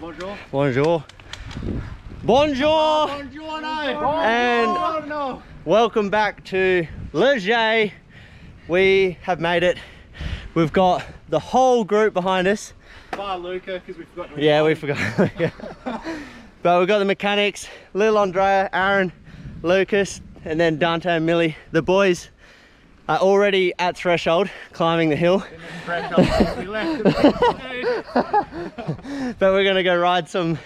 bonjour. Bonjour. Bonjour. Ah, Buongiorno. And welcome back to Les Gets. We have made it. We've got the whole group behind us. Bar Luca, because we forgot to Yeah, we forgot. But we've got the mechanics, Lil Andrea, Aaron, Lucas, and then Dante and Mille. The boys are already at threshold, climbing the hill. him. Fresh up since we left. But we're gonna go ride some,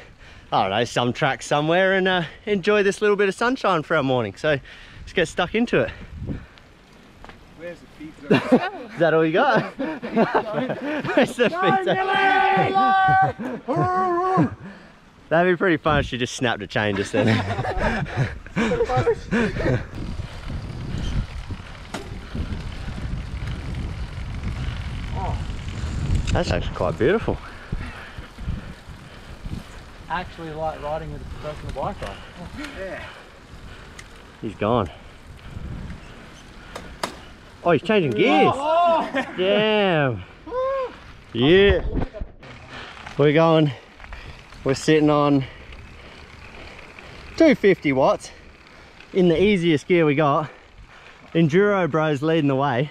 I don't know, some track somewhere and uh, enjoy this little bit of sunshine for our morning. So let's get stuck into it. Where's the pizza? Is that all you got? Where's the pizza? That'd be pretty fun if she just snapped a chain just then. That's actually quite beautiful. Actually like riding with a professional bike ride. He's gone. Oh, he's changing gears. Oh, oh. Damn. Yeah. We're going, we're sitting on 250 watts in the easiest gear we got. Enduro Bro's leading the way.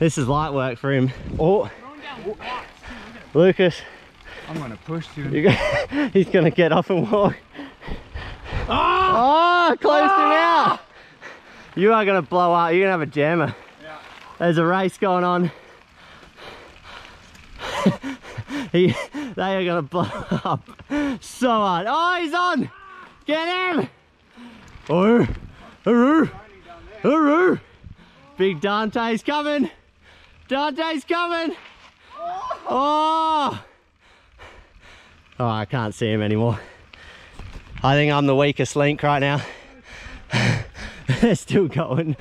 This is light work for him. Oh, Lucas, I'm gonna push you. he's gonna get off and walk. Oh, closed him ah! out. You are gonna blow up. You're gonna have a jammer. Yeah. There's a race going on. he, they are gonna blow up so hard. Oh, he's on. Get him. Oh, hurroo, hurroo. Big Dante's coming. Dante's coming. Oh. Oh, I can't see him anymore. I think I'm the weakest link right now. They're still going.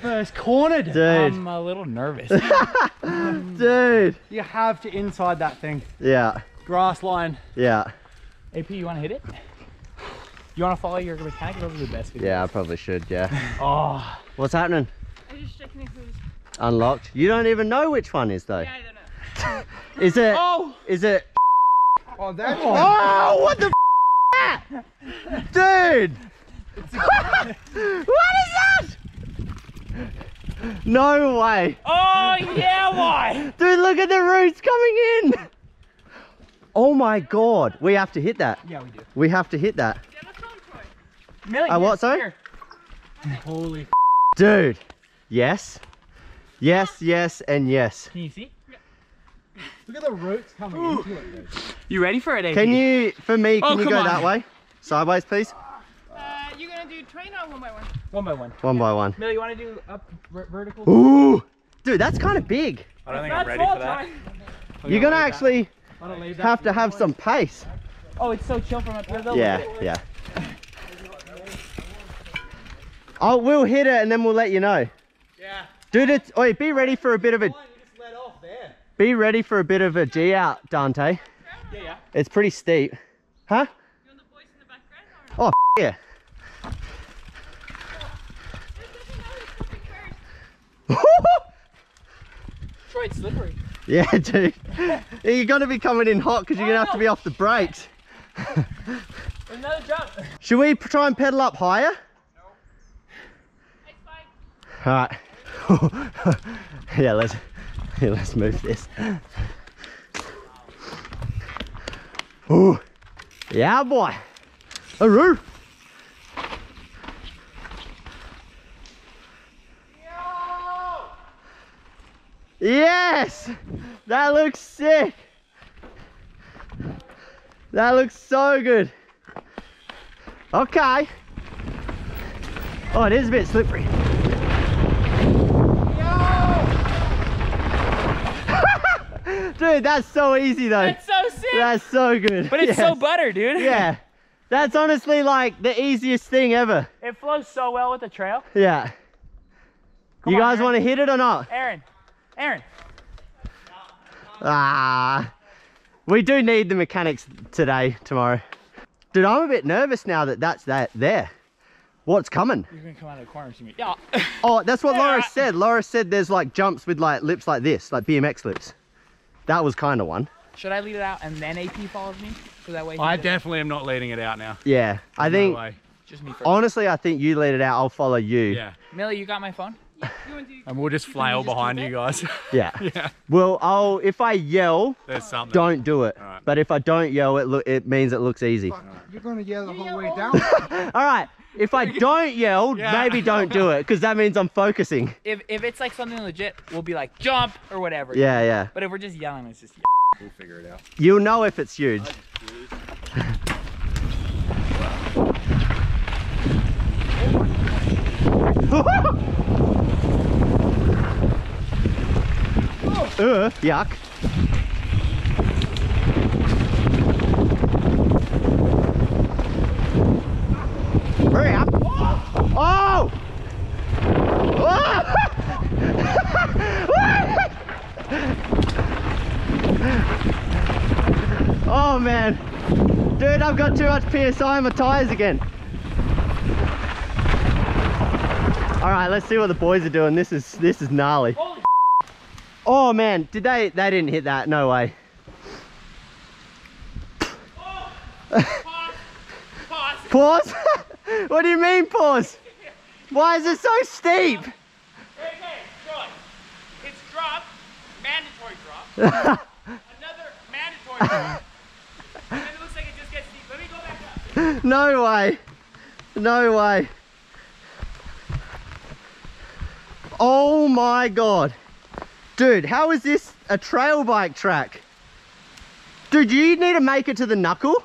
First cornered. Dude. I'm a little nervous. Dude. you have to inside that thing. Yeah, Grass line. yeah. AP, you want to hit it? You want to follow your mechanic? It'll be the best. video. Yeah, I probably should, yeah. Oh. What's happening? I'm just checking if it was. Unlocked. You don't even know which one is though. Yeah, I don't know. Is it? Oh. Is it? Oh, that's Oh, what the f that? Dude! what is that? No way. Oh yeah, why? Dude, look at the roots coming in. Oh my god. We have to hit that. Yeah, we do. We have to hit that. Get a phone for it. Mille, Uh, what, sorry? here. Holy. Dude. Yes. Yes, yes, and yes. Can you see? Look at the roots coming into it. Dude. You ready for it, AP? Can you, for me, can Oh, you go on. that way? Sideways, please. Uh, you're gonna do train or one by one? One by one. One by one. Mille, you want to do up vertical? Ooh. Dude, that's kind of big. I don't think I'm ready for that. You're gonna actually Want to leave have to have some pace. Oh, it's so chill from up here though. Yeah, yeah. Oh, we'll hit it and then we'll let you know. Yeah. Dude, it's, oi, be ready for a bit of a, You just let off there. Be ready for a bit of a G out, Dante. Yeah, yeah. It's pretty steep. Huh? You want the voice in the background or? Oh, yeah. Troy, it's slippery. yeah, dude. You're gonna be coming in hot because you're gonna have to be oh. off the brakes. Another jump. Should we try and pedal up higher? Fine. All right. yeah, let's yeah, let's move this. Ooh. Yeah, boy. Aroo. Yes! That looks sick. That looks so good. Okay. Oh, it is a bit slippery. Dude, that's so easy though. It's so sick. That's so good. but it's so butter, dude. Yeah. That's honestly like the easiest thing ever. It flows so well with the trail. Yeah. Come you on, guys want to hit it or not? Aaron, Aaron. Ah. We do need the mechanics today, tomorrow. Dude, I'm a bit nervous now that that's that there. What's coming? You're gonna come out of the corner and see me. Yeah. Oh, that's what Laura said. Laura said there's like jumps with like lips like this, like BMX lips. That was kind of one. Should I lead it out and then AP follows me? So that way. I can- definitely am not leading it out now. Yeah, I No think way. Just me first. honestly, I think you lead it out. I'll follow you. Yeah. Mille, you got my phone? You want to do And we'll just flail just behind you guys. Yeah. yeah. Well, I'll if I yell, There's something. don't do it. Alright. But if I don't yell, it look it means it looks easy. You're gonna yell the You whole yell way down. All right. If I don't yell, Yeah. maybe don't do it because that means I'm focusing. If if it's like something legit, we'll be like jump or whatever. Yeah, yeah. But if we're just yelling, it's just. We'll figure it out. You'll know if it's huge. uh, yuck. Hurry up. Oh! Oh man. Dude, I've got too much PSI in my tires again. All right, let's see what the boys are doing. This is this is gnarly. Oh man, did they they didn't hit that? No way. Pause? what do you mean pause? Why is it so steep? It's drop, mandatory drop. Another mandatory drop. No way. No way. Oh my god. Dude, how is this a trail bike track? Dude, you need to make it to the knuckle.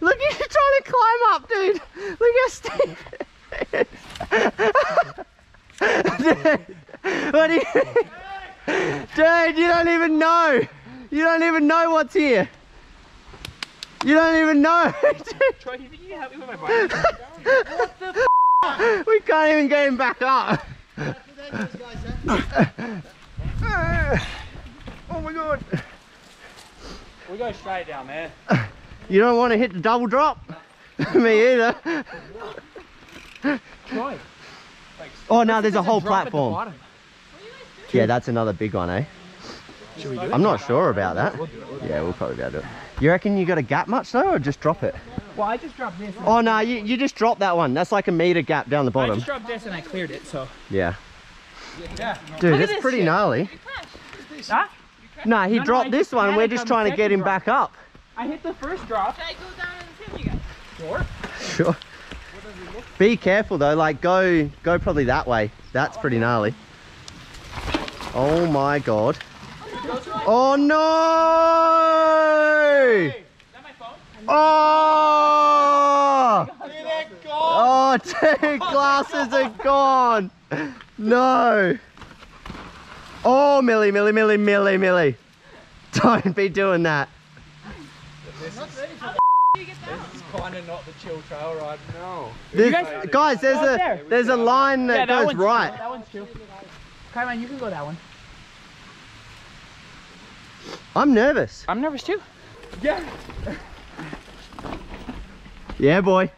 Look, at you're trying to climb up, dude. Look how steep dude, what do you... Dude, you don't even know. You don't even know what's here. You don't even know. Troy, you think you can help me with my bike? we can't even get him back up. oh my god. we go straight down, man. You don't want to hit the double drop? Me either. Troy. Oh no, there's a whole Drop platform. Yeah, that's another big one, eh? Should we do it? I'm not sure about that. Yeah, we'll probably be able to do it. You reckon you got a gap much though, or just drop it? Well, I just dropped this. Oh no, you, you just dropped that one. That's like a meter gap down the bottom. I just dropped this and I cleared it, so. Yeah. Yeah. Dude, it's pretty shit. gnarly. Huh? No, he No, no, dropped I this one. We're just trying to get him drop. back up. I hit the first drop. Should I go down and film you guys? Sure. Sure. Be careful though, like go go probably that way. That's pretty gnarly. Oh my god. Oh no! Is that my phone? Oh! Oh, two glasses are gone. No. Oh, Mille, Mille, Mille, Mille, Mille. Don't be doing that. This is kind of not the chill trail ride. No. There's- guys- guys, there's a there's a line that goes one's right. True. That one's true. Kaiman, you can go that one. I'm nervous. I'm nervous too. Yeah. Yeah, boy.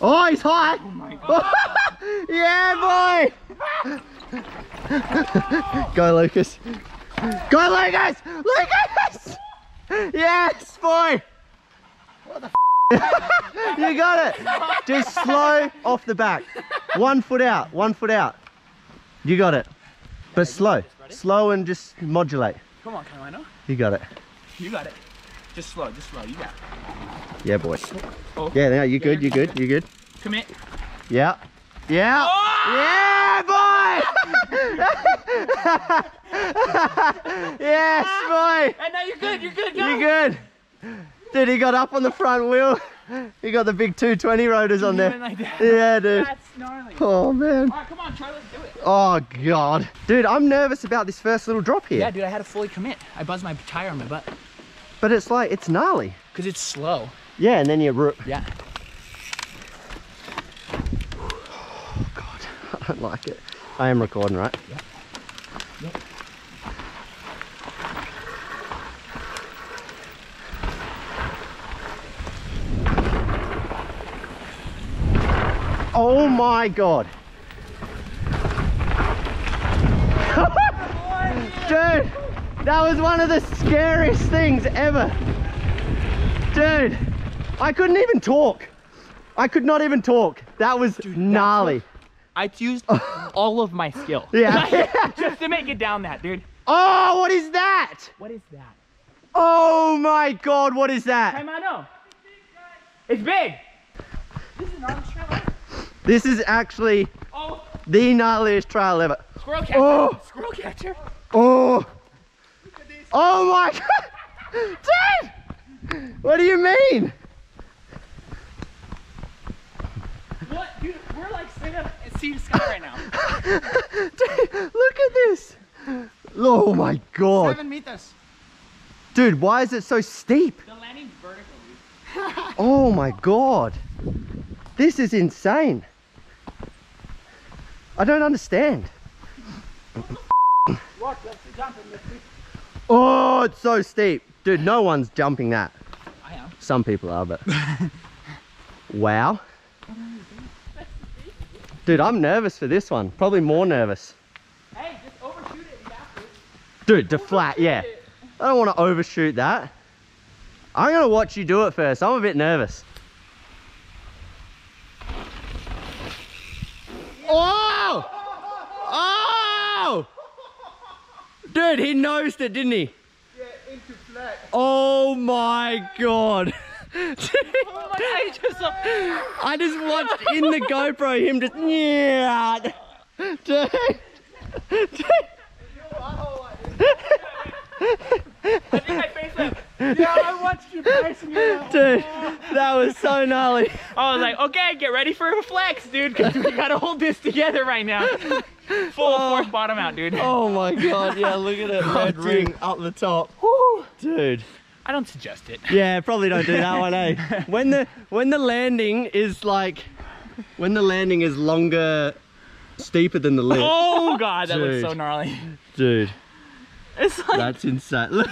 Oh, he's high. Oh my god. yeah, boy. Go, Lucas. Go, Lucas. Lucas. Yes, boy. What the You got it. Just slow off the back. One foot out. One foot out. You got it. But slow. Slow and just modulate. Come on, Kaiman. You got it. You got it. Just slow, just slow. You got it. Yeah, boy. Oh. oh. Yeah, now you're good. You good. You good. Commit. Yeah. Yeah. Oh! Yeah, boy. yes, boy. And now you're good. You're good. Go. You good? Dude, he got up on the front wheel. He got the big 220 rotors on there. Yeah, dude. That's gnarly. Oh, man. All right, come on, Troy. Let's do it. Oh, God. Dude, I'm nervous about this first little drop here. Yeah, dude, I had to fully commit. I buzzed my tire on my butt But it's like, it's gnarly. because it's slow. Yeah, and then you... ru- Yeah. Oh, God. I don't like it. I am recording, right? Oh my god. Dude, That was one of the scariest things ever. Dude, I couldn't even talk. I could not even talk. That was gnarly. I used all of my skill. Yeah. Just to make it down that, dude. oh, what is that? What is that? Oh my god, what is that? Time out, no. It's big. This is an orange trail. This is actually Oh, the gnarliest trail ever. squirrel catcher. Oh. Squirrel catcher. Oh. Oh my god. Dude! What do you mean? What, dude? We're like straight up and see the sky right now. Dude, look at this. Oh my god. Seven meters. Dude, why is it so steep? The landing's vertical, dude. Oh my god. This is insane. I don't understand. Watch, let's jump in this. Oh, it's so steep. Dude, no one's jumping that. I am. Some people are, but. wow. Dude, I'm nervous for this one. Probably more nervous. Hey, just overshoot it if you have. Dude, to flat, yeah. I don't want to overshoot that. I'm going to watch you do it first. I'm a bit nervous. Oh! Oh! Dude, he nosed it, didn't he? Yeah, into flat. Oh my god. Oh my god, I just. I just watched in the GoPro him just yeah. Dude. Dude. I think my face went. Yeah, I watched you facing it. Dude, that was so gnarly. I was like, okay, get ready for a flex, dude, because we gotta hold this together right now. Full force bottom out, dude. Oh my god, yeah, look at it. Red dude. ring up the top. Dude. I don't suggest it. Yeah, probably don't do that one, eh? When the when the landing is like when the landing is longer steeper than the lip. Oh god, that looks so gnarly. Dude, It's like that's insane.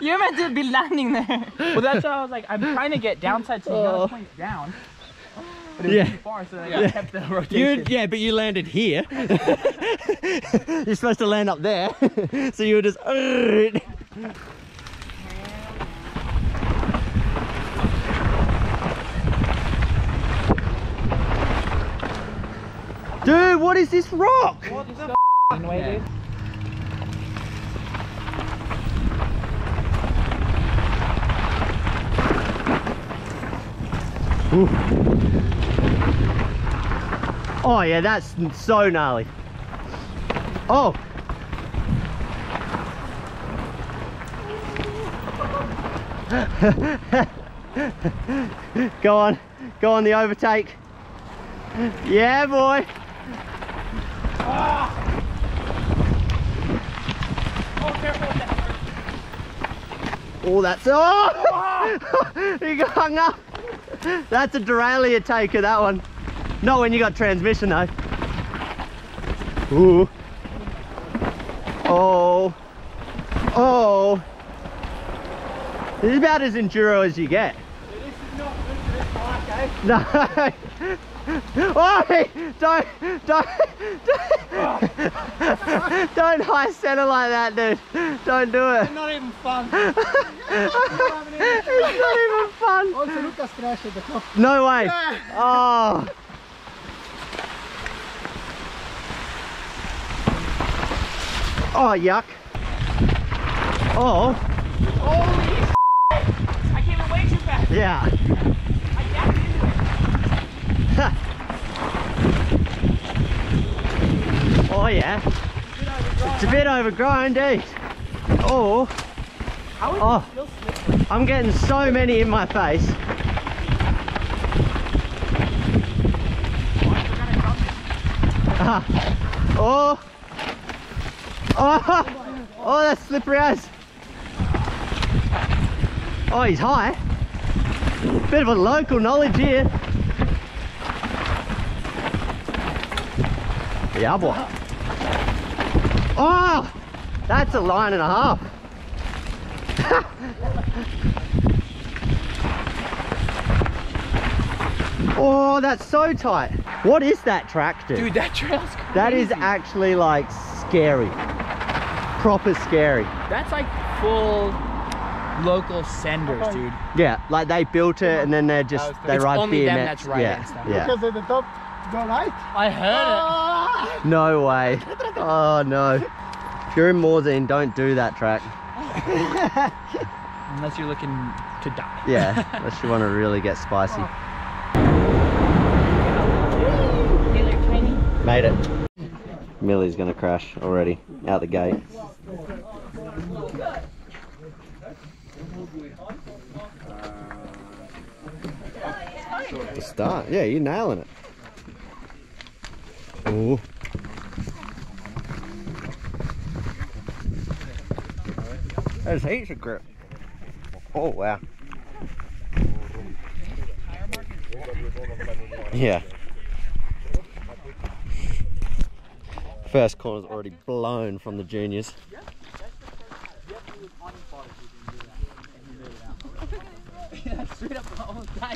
You're meant to be landing there. Well, that's why I was like, I'm trying to get downside so you Oh. gotta point down. But it was Yeah. too far, so I kept the You, rotation. yeah, but you landed here. You're supposed to land up there. so you were just. Dude, what is this rock? Way, dude. Oh yeah, that's so gnarly. Oh. go on, go on the overtake. Yeah, boy. Oh, that. That's oh! he got hung up. That's a derailleur taker, that one. Not when you got transmission though. Ooh. Oh. Oh. This is about as enduro as you get. This is not good for this bike, eh? No. Hey, don't, don't, don't, don't high center like that, dude. Don't do it. Not even fun. It's not even fun. Also, oh, Lucas crashed at the top. No way. Oh. Oh, yuck. Oh, Holy I came in way too fast. yeah. I yacked into it. Oh, yeah. It's a bit overgrown, dude. Oh. How is Oh. I'm getting so many in my face. Ah. Oh. Oh. Oh, that's slippery as. Oh, he's high. Bit of a local knowledge here. Yeah, boy. Oh, that's a line and a half. Oh, that's so tight. What is that track, dude? Dude, that trail's crazy. that is actually like scary. proper scary. That's like full local senders, dude. Yeah, like they built it and then they're just they It's ride only them that's riding yeah, stuff. yeah. Because at the top, go right. I heard it. Ah! No way. Oh no. If you're in Morzine, don't do that track. Unless you're looking to die. Yeah, unless you want to really get spicy. Oh. Made it. Mille's gonna crash already out the gate. The start, yeah, you're nailing it. Ooh. There's heaps of grip. Oh wow. Yeah. First corner's already blown from the juniors.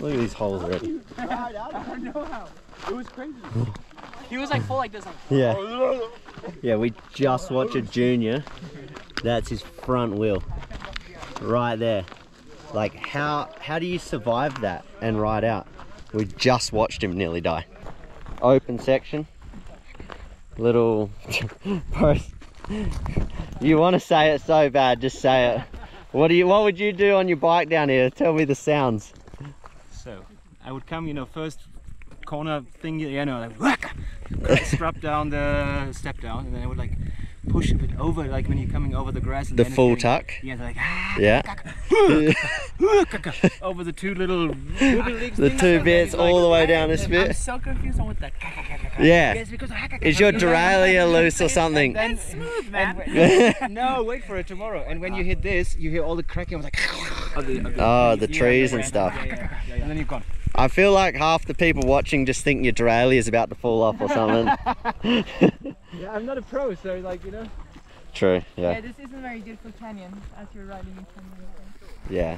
Look at these holes already. He was like full like this. Like, Yeah. Yeah, we just watched a junior. That's his front wheel. Right there. Like how how do you survive that and ride out? We just watched him nearly die. Open section. Little post. You want to say it so bad, just say it. What do you what would you do on your bike down here? Tell me the sounds. So I would come, you know, first corner thing, you know, like whack, strap down the step down, and then I would like push a bit over, like when you're coming over the grass. And The full getting- tuck. Yeah, they're like ah, Yeah. over the two little The two bits you're like, all the way down this I'm bit. so confused on what that. Yeah. Yes, because Is your derailleur loose or something? Then smooth, man. no, wait for it tomorrow. And when you hit this, you hear all the cracking. I was like, Oh, the Yeah, trees yeah, and stuff. And then you've gone. I feel like half the people watching just think your derailleur is about to fall off or something. Yeah, I'm not a pro, so like you know. True, Yeah, yeah. this isn't very good for canyon as you're riding in canyon. Yeah.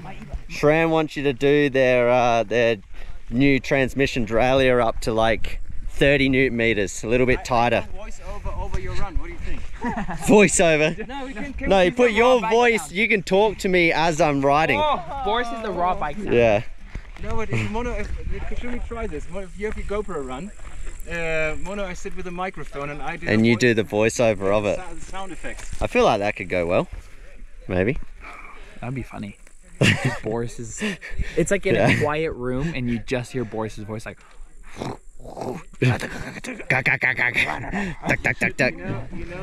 SRAM wants you to do their uh, their new transmission derailleur up to like 30 newton meters, a little bit tighter. Voice over over your run. What do you think? Voiceover. No, we can. can No, we you put your voice, sound? you can talk to me as I'm riding. Oh, Boris is the raw bike sound. Yeah. No, but if Mono, if, if, should we try this? If you have your GoPro run, uh, Mono, I sit with a microphone and I do. And the you voice- do the voiceover of it. sou- Sound effects. I feel like that could go well. Maybe. That'd be funny. Boris is. It's like in Yeah. a quiet room and you just hear Boris's voice like. You you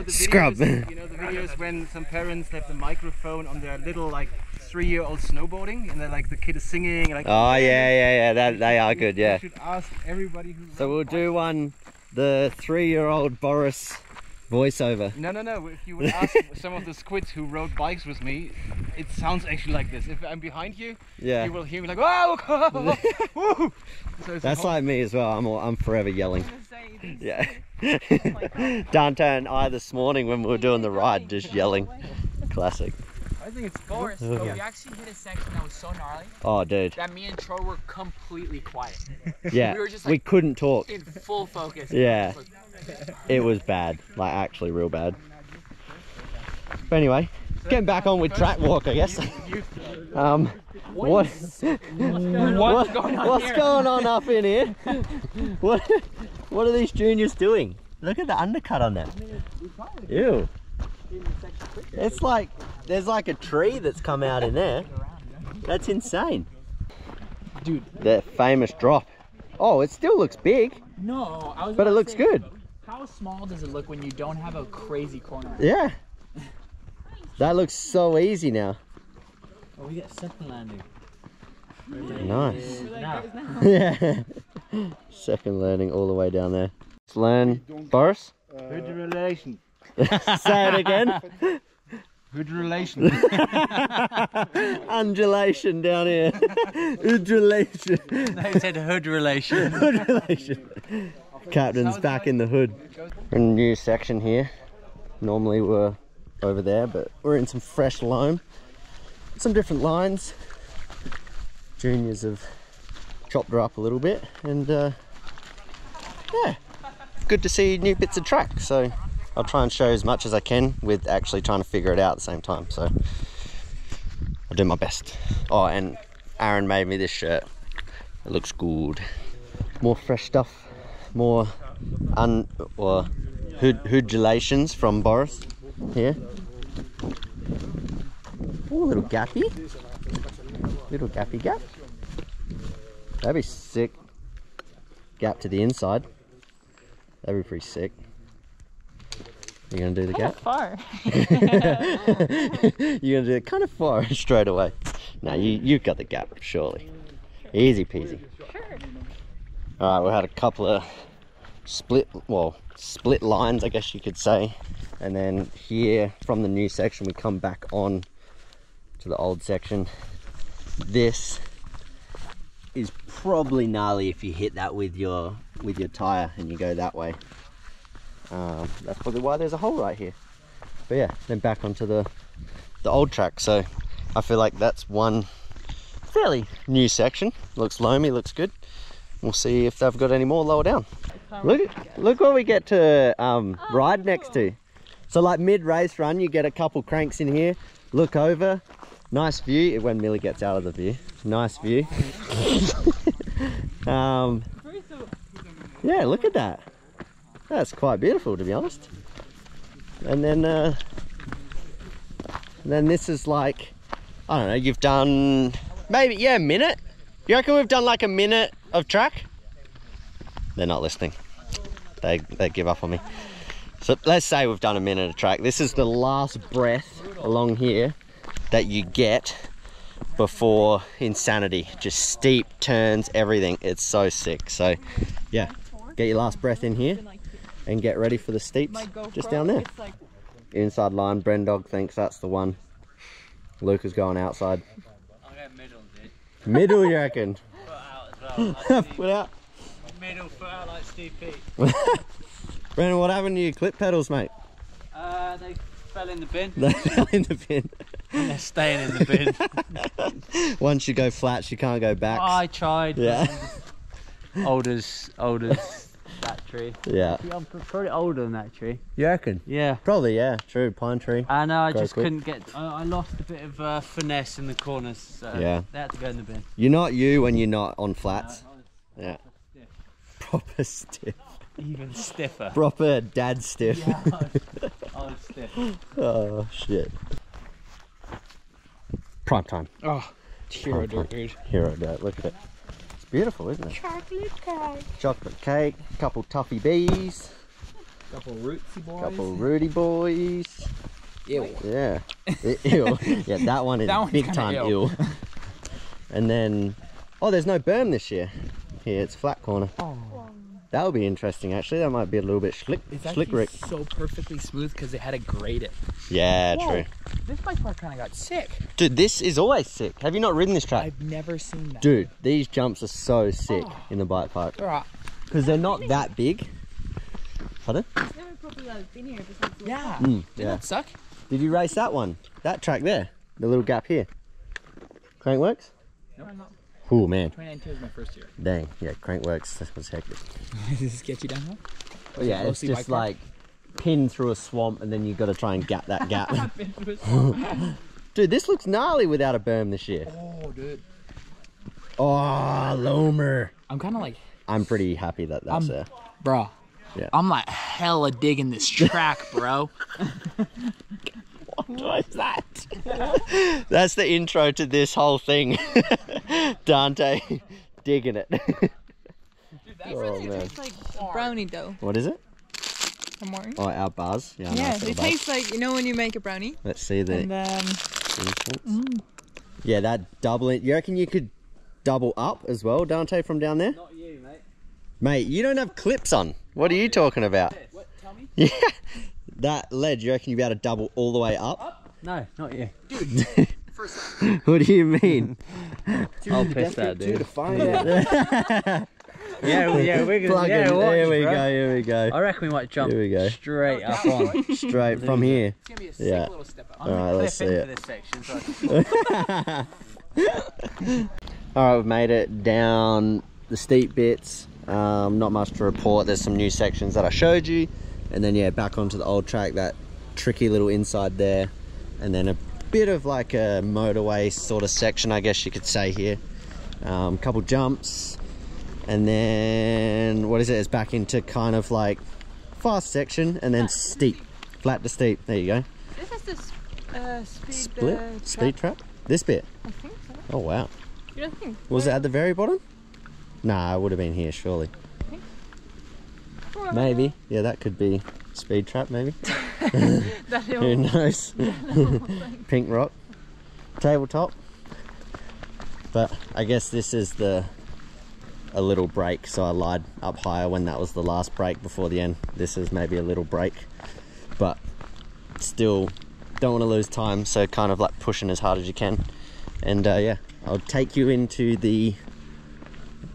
Scrub. You know the videos when some parents have the microphone on their little like three-year-old snowboarding, and then like the kid is singing, like. Oh, yeah, yeah, yeah. That, they are good, yeah. You should ask everybody who. So we'll do one, the three-year-old Boris voiceover. No, no, no. If you would ask some of the squids who rode bikes with me, it sounds actually like this. If I'm behind you, Yeah. you will hear me like, "Oh, look!" Woo! So That's whole- like me as well. I'm, all, I'm forever yelling. Say. Yeah. Dante and I this morning when we were doing the ride, just yelling. Classic. I think it's Boris, But we actually hit a section that was so gnarly Oh, dude. that me and Tro were completely quiet. Yeah. We were just We couldn't talk. In full focus. Yeah. It was bad. Like, actually, real bad. But anyway, getting back on with track walk, I guess. Um, what? What's going on what's here? going on up in here? What? What are these juniors doing? Look at the undercut on that. Ew. It's like there's like a tree that's come out in there. That's insane. Dude. The famous drop. Oh, it still looks big, No, I was. but it about to looks say, good. How small does it look when you don't have a crazy corner? Yeah. That looks so easy now. Oh, we get second landing. Nice. Now. Yeah. Second landing all the way down there. Let's learn Boris. Good relation. Say it again. Good relation. Undulation down here. Undulation. I said hood relation. Undulation. Captain's back in the hood. We're in a new section here. Normally we're over there, but we're in some fresh loam. Some different lines. Juniors have chopped her up a little bit and uh, yeah, good to see new bits of track. So I'll try and show as much as I can with actually trying to figure it out at the same time. So I'll do my best. Oh, and Aaron made me this shirt. It looks good. More fresh stuff. More un or hood hoodulations from Boris here. Oh, little gappy. Little gappy gap. That'd be sick. Gap to the inside. That'd be pretty sick. You gonna do the gap? Far. You're gonna do it kind of far straight away. Now you you've got the gap, surely. Easy peasy. Sure. Alright, we had a couple of split well, split lines I guess you could say. And then here from the new section we come back on to the old section. This is probably gnarly if you hit that with your with your tire and you go that way. Um, that's probably why there's a hole right here. But yeah, then back onto the the old track. So I feel like that's one fairly new section. Looks loamy, looks good. We'll see if they've got any more lower down. Look, look what we get to um, ride next to. So like mid race run, you get a couple cranks in here. Look over, nice view. When Mille gets out of the view, nice view. um, yeah, look at that. That's quite beautiful, to be honest. And then, uh, then this is like, I don't know. You've done maybe yeah a minute. You reckon we've done like a minute of track? They're not listening. They they give up on me. So let's say we've done a minute of track. This is the last breath along here that you get before insanity. Just steep turns, everything. It's so sick. So yeah, get your last breath in here and get ready for the steeps just down there. Like Inside line, Brendog thinks that's the one. Luke is going outside. I'll go middle, dude. Middle, you reckon? Foot out as well. Like Put out. middle, foot out like Steve Peat. Brendan, what happened to your clip pedals, mate? Uh, they fell in the bin. They fell in the bin. And They're staying in the bin. Once you go flat, you can't go back. I tried. Yeah. Old as, old as that tree. Yeah. Yeah, I'm probably older than that tree. You reckon? Yeah. Probably, yeah. True, pine tree. I know, I just quick. couldn't get. I, I lost a bit of uh, finesse in the corners. So Yeah. They had to go in the bin. You're not you when you're not on flats. Uh, Yeah. stiff. Proper stiff. Even stiffer. Proper dad stiff. Yeah, I was, I was stiff. oh, shit. Prime time. Oh, hero dirt, dude. Hero dirt. Look at it. It's beautiful, isn't it? chocolate cake. Chocolate cake, couple toffee bees, Couple rootsy boys. couple Rudy boys. Ew. Yeah. Ew. Yeah, that one is That big time ill. ill. and then, oh, there's no berm this year. Here, it's flat corner. Oh. That would be interesting, actually. That might be a little bit slick, It's slick actually Rick. so perfectly smooth because they had to grade it. Yeah, Whoa. true. This bike part kind of got sick. Dude, this is always sick. Have you not ridden this track? I've never seen that. Dude, these jumps are so sick in the bike park Alright. because they're not that big. Pardon? It's never properly like, been here besides Yeah. Mm, Didn't yeah. that suck? Did you race that one? That track there, the little gap here. Crankworx? Nope. Man, 2019 was my first year. dang, yeah, Crankworx. That was hectic. Does this get you downhill? But yeah, it's just like pinned through a swamp, and then you got to try and gap that gap. Been through a Dude, this looks gnarly without a berm this year. Oh, dude. Oh, Lomer. I'm kind of like, I'm pretty happy that that's there. bro. Yeah. I'm like hella digging this track, bro. What is that? That's the intro to this whole thing. Dante digging it. Dude, oh man. It's like brownie dough. What is it? Or more. Oh, our bars. Yeah, yeah, nice little it bars. tastes like you know when you make a brownie Let's see the and then influence. Mm. Yeah, that doubling. You reckon you could double up as well, Dante, from down there? Not you, mate. Mate, you don't have clips on. What are you talking about? What? Tell me. Yeah. That ledge, you reckon you'd be able to double all the way up? No, not you. what do you mean? I'll piss that, Two to dude. find Yeah, yeah, yeah, we're gonna. Plug yeah, in. watch, here we bro. go, here we go. I reckon we might jump Here we go. straight up on. Straight from here. It's gonna be a sick Yeah. little step up. I'm Alright, let's see it. this section. So All right, we've made it down the steep bits. Um, not much to report. There's some new sections that I showed you. And then yeah, back onto the old track. That tricky little inside there, and then a bit of like a motorway sort of section, I guess you could say here. Um, couple jumps, and then what is it? It's back into kind of like fast section, and then steep, flat to steep. There you go. This is the sp- uh, speed. Split uh, speed trap. trap. This bit. I think so. Oh wow. You don't think? Was it at the very bottom? Nah, it would have been here surely. Maybe. Yeah, that could be speed trap. Maybe. Who knows? Pink rock. Tabletop. But I guess this is the a little break, so I lied up higher when that was the last break before the end. This is maybe a little break, but still don't want to lose time, so kind of like pushing as hard as you can. And uh, yeah, I'll take you into the.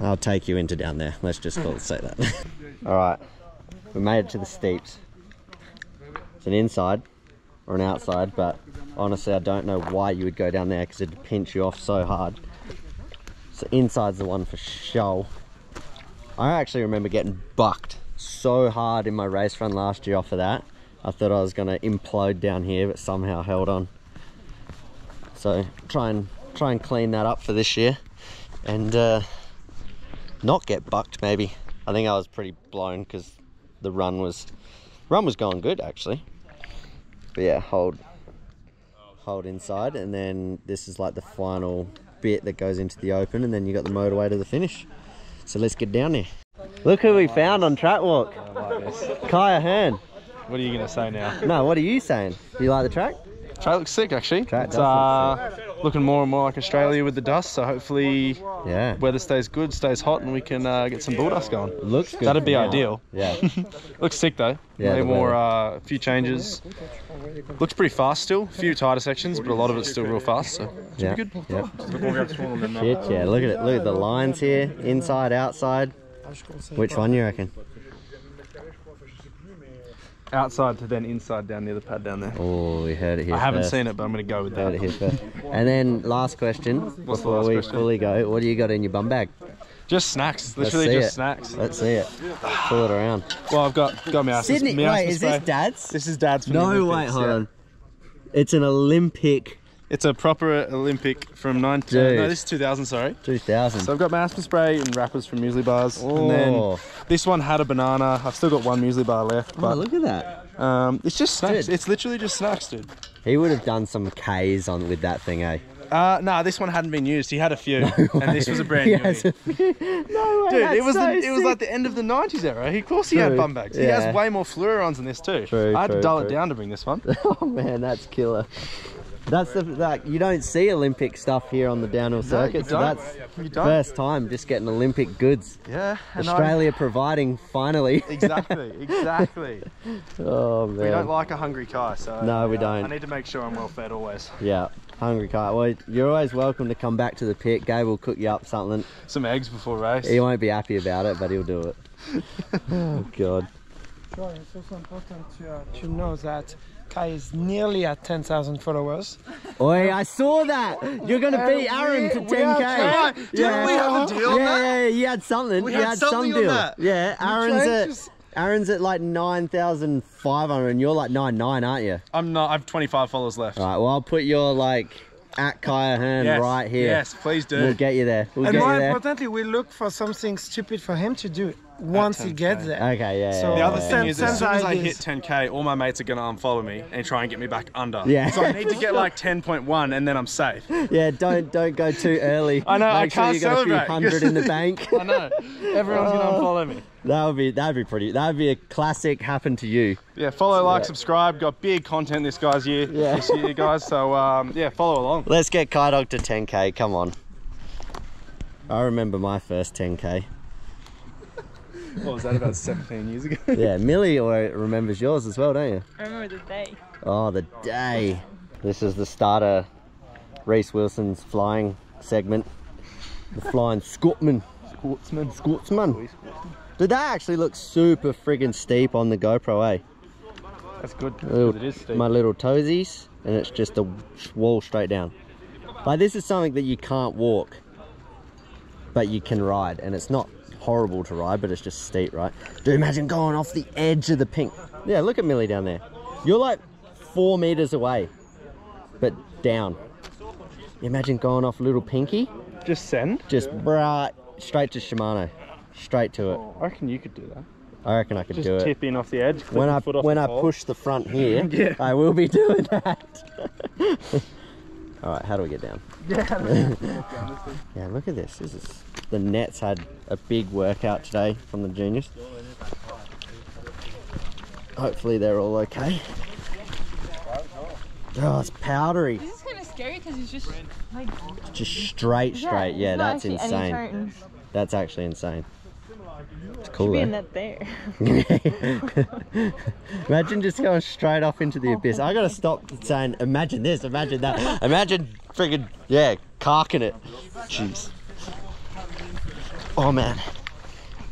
I'll take you into down there. Let's just call say that. All right, we made it to the steeps. It's an inside or an outside, but honestly, I don't know why you would go down there because it'd pinch you off so hard. So inside's the one for show. I actually remember getting bucked so hard in my race run last year off of that. I thought I was gonna implode down here, but somehow held on. So try and try and clean that up for this year, and uh, not get bucked maybe. I think I was pretty blown because the run was run was going good actually. But yeah, hold hold inside, and then this is like the final bit that goes into the open, and then you got the motorway to the finish. So let's get down there. Look who we found on track walk. Kye A'Hern. What are you gonna say now? No, what are you saying? Do you like the track? Track looks sick actually. Track it's uh, looking more and more like Australia with the dust. So hopefully Yeah. weather stays good, stays hot, and we can uh, get some bull dust going. Looks good. That'd be for now. ideal. Yeah. Looks sick though. Yeah, Way the more, weather. uh, a few changes. Looks pretty fast still. A few tighter sections, but a lot of it's still real fast. So should yeah. be good. Yep. Shit, yeah. Look at it. Look at the lines here. Inside, outside. Which one you reckon? Outside to then inside down near the pad down there. Oh, we heard it here I haven't first. seen it, but I'm gonna go with Heard that. it here first. And then last question What's before last we question? fully go. What do you got in your bum bag? Just snacks. Literally just it. snacks. Let's see it. Pull it around. Well, I've got got my. Sydney, my wait, is this. Dad's? This is dad's. No, wait, hold yeah. on. It's an Olympic It's a proper Olympic from 19. Dude. No, this is 2000. Sorry. 2000. So I've got my asthma spray and wrappers from muesli bars, and then Oh. this one had a banana. I've still got one muesli bar left, Oh, but look at that. um, it's just snacks. Dude. It's literally just snacks, dude. He would have done some K's on with that thing, eh? Uh, nah, this one hadn't been used. He had a few, and this was a brand new. has a- no way, Dude, that's it was so the, it was like the end of the 90s era. He, of course, he had bum bags. He has way more fluorons than this too. True, I had true, to dull true. it down to bring this one. Oh man, that's killer. That's the like you don't see Olympic stuff here on the downhill circuit, so don't. that's You first time just getting Olympic goods. Yeah, and I- Australia providing finally. exactly, exactly. oh man. We don't like a hungry car, so No, we uh, don't. I need to make sure I'm well fed always. Yeah, hungry car. Well, you're always welcome to come back to the pit. Gabe will cook you up something. Some eggs before race. He won't be happy about it, but he'll do it. oh god. Sure, it's also important to, uh, to know that Kye is nearly at 10,000 followers. Oi, I saw that. You're gonna And beat Aaron to we- we are 10k. trying- yeah. we have a deal on yeah, that? yeah, yeah, you had something. We you had had something some on deal. that. Yeah, Aaron's at to Aaron's at like 9,500 and you're like 99, aren't you? I'm not. I have 25 followers left. Right, well, I'll put your like at Kye A'Hern Yes, right here. Yes, please do. We'll get you there. We'll and get more you there. importantly, we look for something stupid for him to do once he gets there. Okay, yeah. So- yeah, The other yeah, thing is, as soon as I hit 10k, all my mates are gonna unfollow me and try and get me back under. Yeah. So I need to get like 10.1, and then I'm safe. Yeah, don't don't go too early. I know, I Make sure can't you got a few celebrate. hundred in the bank. I know. Everyone's gonna unfollow me. that would be that'd be pretty. That would be a classic happen to you. Yeah, follow, like, Yeah. subscribe. Got big content this guy's year. Yeah. This year, guys. So um, yeah, follow along. Let's get Kye Dog to 10k. Come on. I remember my first 10k. What was that about 17 years ago? Yeah, Mille or remembers yours as well, don't you? I remember the day. Oh, the day. This is the starter Reece Wilson's flying segment. The flying Scotsman. Sportsman. Scotsman. Did that actually look super friggin' steep on the GoPro, eh? That's good. Little- it is steep. my little toesies, and it's just a wall straight down. Like this is something that you can't walk, but you can ride, and it's not horrible to ride, but it's just steep, right? Dude, imagine going off the edge of the pink. Yeah, look at Mille down there. You're like four meters away, but down. Imagine going off little pinky, Just send. just right straight to Shimano, straight to it. I reckon you could do that. I reckon I could Just do it. tip in off the edge. when I when I pole. push the front here, Yeah. I will be doing that. All right, how do we get down? Yeah, look at this. This is the Nets had a big workout today from the juniors. Hopefully they're all okay. Oh, it's powdery. This is kind of scary because it's just like Just straight, straight. there's Yeah, that's insane. That's actually insane. It's cool Be a though. net there. imagine just going straight off into the abyss. I gotta stop saying, imagine this, imagine that. Imagine friggin', yeah, carking it. Jeez. Oh man.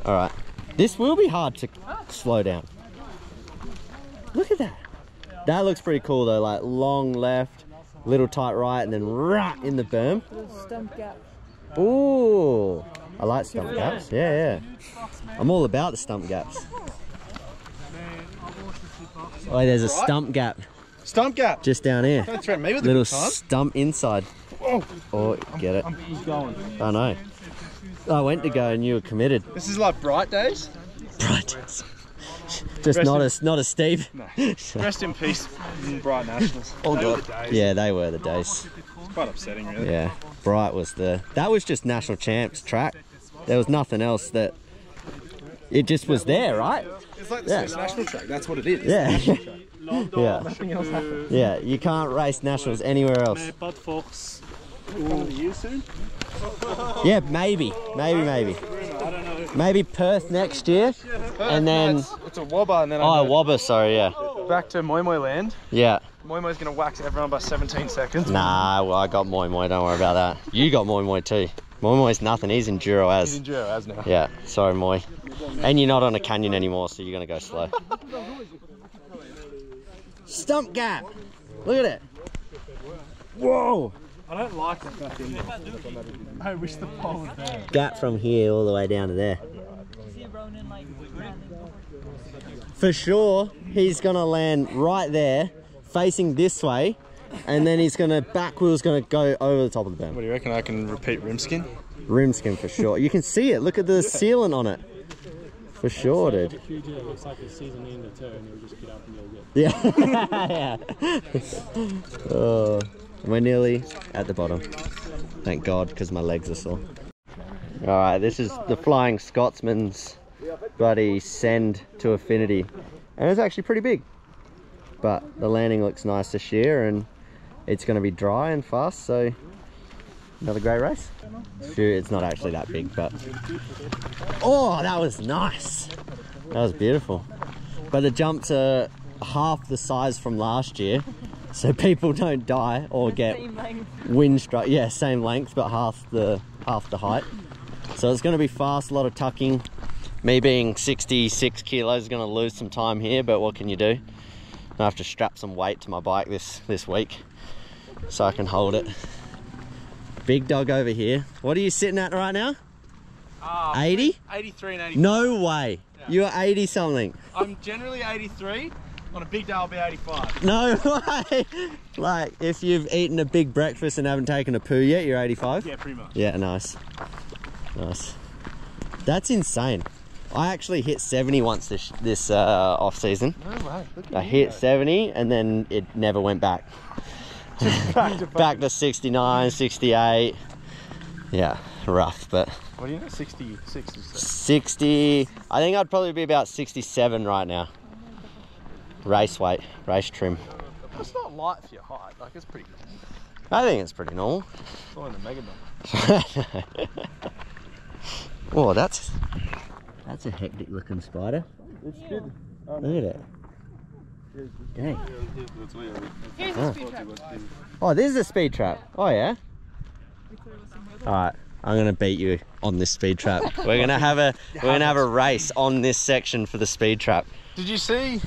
Alright. This will be hard to slow down. Look at that. That looks pretty cool though, like long left, little tight right, and then right in the berm. Stump gap. Ooh, I like stump gaps. Yeah, yeah. I'm all about the stump gaps. Oh, there's a stump gap Stump gap. just down here. Don't Maybe me with a Little stump inside. Oh, oh get it. He's going. I know. I went to go and you were committed. This is like bright days. Right. Just Rest not in- as not as Steve. Rest in peace, Bright Nationals. All good. Yeah, they were the days. Quite upsetting, really. Yeah, Bright was the. That was just national champs track. There was nothing else that. It just was there, right? It's like the Yeah. Swiss national track. That's what it is. Yeah. yeah. Nothing else happens. Yeah. You can't race nationals anywhere else. Bud Fox. Coming to you soon? Yeah, maybe, maybe, maybe, maybe Perth next year, and then it's, it's a wobber, and then oh, I'm Wobber. Sorry, yeah, back to Moi Moi land. yeah. Moi Moi's gonna wax everyone by 17 seconds. Nah, well, I got Moi Moi. Don't worry about that. You got Moi Moi too. Moi Moi's nothing. He's enduro He's as. enduro as now. Yeah. Sorry, Moi. And you're not on a canyon anymore, so you're gonna go slow. Stump gap. Look at it. Whoa. I don't like it in there. I wish the pole was there. Gap from here all the way down to there. For sure, he's gonna land right there, facing this way, and then he's gonna back wheel's gonna go over the top of the berm. What do you reckon? I can repeat rim skin? Rim skin for sure. You can see it. Look at the sealant on it. For sure, dude. If you do, it looks like a season ender too, and you'll just get up and you'll get. Yeah. oh, we're nearly at the bottom. Thank God, because my legs are sore. All right, this is the Flying Scotsman's bloody send to Affinity, and it's actually pretty big. But the landing looks nice this year, and it's going to be dry and fast, so another great race. It's not actually that big, but oh, that was nice. That was beautiful. But the jumps are half the size from last year, so people don't die or get Same wind struck. Yeah, same length, but half the half the height. So it's going to be fast, a lot of tucking. Me being 66 kilos is going to lose some time here, but what can you do? I have to strap some weight to my bike this this week so I can hold it. Big dog over here. What are you sitting at right now? Uh, 80? 83 and 80. No way. You're 80 something. I'm generally 83. On a big day, I'll be 85. No way. Like if you've eaten a big breakfast and haven't taken a poo yet, you're 85. Yeah, pretty much. Yeah, nice. Nice. That's insane. I actually hit 70 once this this uh, off season. No way. Look I hit 70 and then it never went back. back to Back to 69, 68. Yeah, rough, but What do you know? 60, 60. 60. I think I'd probably be about 67 right now. Race weight, race trim. It's not light for your height. Like, it's pretty good. I think it's pretty normal. It's all in the mega number. oh, that's that's a hectic looking spider. It's good. Look at it. Dang. Here's Oh. the speed trap. Oh, this is a speed trap. Oh yeah. All right, I'm gonna beat you on this speed trap. We're gonna have a we're gonna have a race on this section for the speed trap. Did you see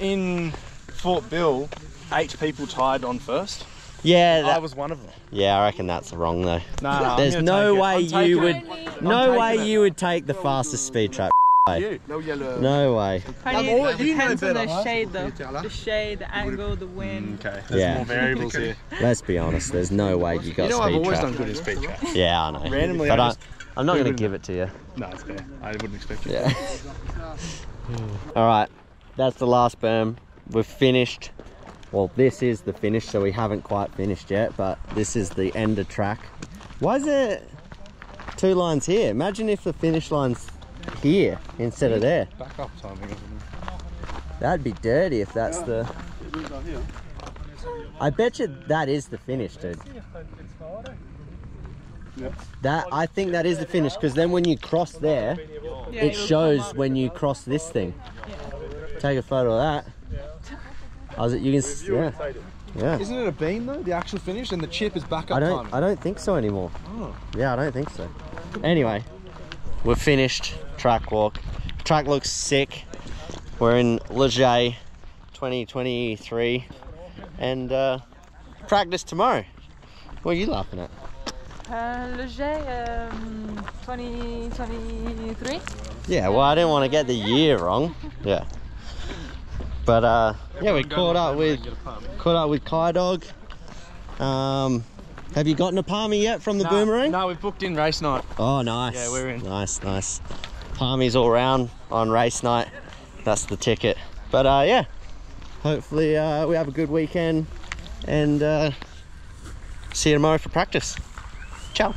in Fort Bill, eight people tied on first? Yeah, I that, was one of them. yeah, I reckon that's wrong though. Nah, nah, I'm There's no take way I'm you would. it. Only no way you would take the fastest speed trap. way. No way. Apparently, all- it you know depends on better, the huh? shade though. The shade, the angle, the mm, wind. Okay, there's Yeah. more variables here. Let's be honest. There's no way you got You know, speed I've always trap. done good in speed trap. Yeah, I know. Randomly, but I I just- I'm not going to give it to you. No, it's fair. I wouldn't expect you. Yeah. All right, that's the last berm. We've finished. Well, this is the finish, so we haven't quite finished yet, but this is the end of track. Why is there two lines here? Imagine if the finish line's here instead of there. Back up timing. That'd be dirty if that's the. I bet you that is the finish, dude. That I think that is the finish because then when you cross there, it shows when you cross this thing. Take a photo of that. I was, you can, s- yeah, yeah. Isn't it a beam though? The actual finish and the chip is back up I don't, time. I don't think so anymore. Oh. Yeah, I don't think so. Anyway, we're finished track walk. Track looks sick. We're in Les Gets 2023 and uh, practice tomorrow. What are you laughing at? Uh, Les Gets, um, 2023. Yeah, well, I didn't want to get the year wrong. Yeah. But uh, yeah, we caught up with caught up with Kye Dog. Um, have you gotten a palmy yet from the boomerang? No, we've booked in race night. Oh, nice. Yeah, we're in. Nice, nice. Palmies all round on race night. That's the ticket. But uh, yeah, hopefully uh, we have a good weekend and uh, see you tomorrow for practice. Ciao.